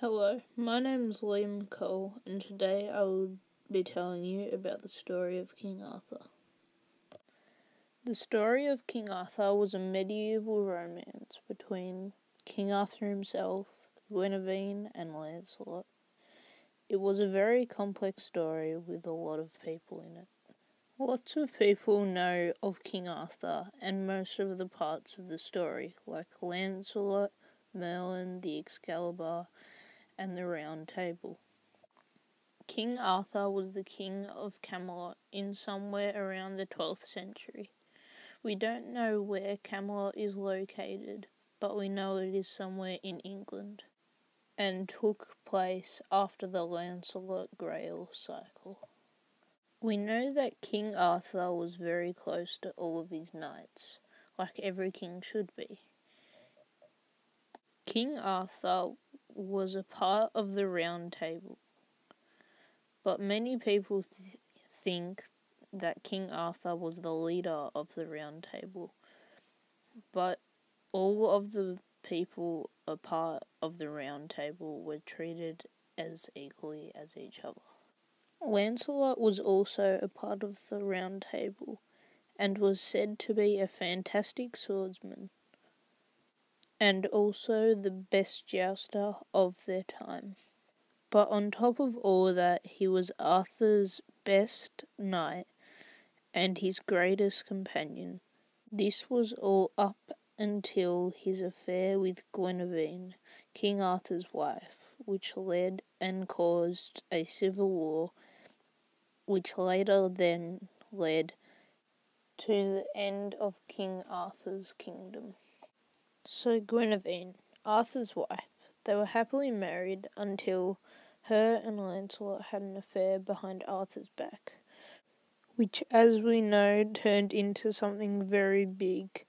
Hello, my name is Liam McColl, and today I will be telling you about the story of King Arthur. The story of King Arthur was a medieval romance between King Arthur himself, Guinevere, and Lancelot. It was a very complex story with a lot of people in it. Lots of people know of King Arthur and most of the parts of the story, like Lancelot, Merlin, the Excalibur, and the Round Table. King Arthur was the king of Camelot in somewhere around the 12th century. We don't know where Camelot is located, but we know it is somewhere in England and took place after the Lancelot Grail cycle. We know that King Arthur was very close to all of his knights, like every king should be. King Arthur was a part of the Round Table, but many people th- think that King Arthur was the leader of the Round Table, but all of the people a part of the Round Table were treated as equally as each other. Lancelot was also a part of the Round Table and was said to be a fantastic swordsman and also the best jouster of their time. But on top of all that, he was Arthur's best knight and his greatest companion. This was all up until his affair with Guinevere, King Arthur's wife, which led and caused a civil war, which later then led to the end of King Arthur's kingdom. So Guinevere, Arthur's wife, they were happily married until her and Lancelot had an affair behind Arthur's back, which, as we know, turned into something very big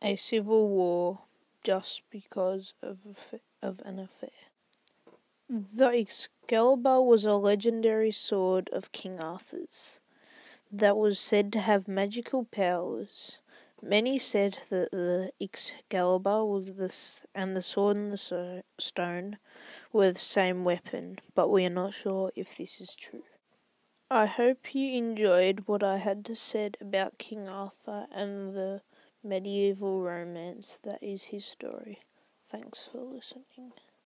a civil war just because of, of an affair. The Excalibur was a legendary sword of King Arthur's that was said to have magical powers. Many said that the Excalibur was the and the sword and the stone were the same weapon, but we are not sure if this is true. I hope you enjoyed what I had to say about King Arthur and the medieval romance that is his story. Thanks for listening.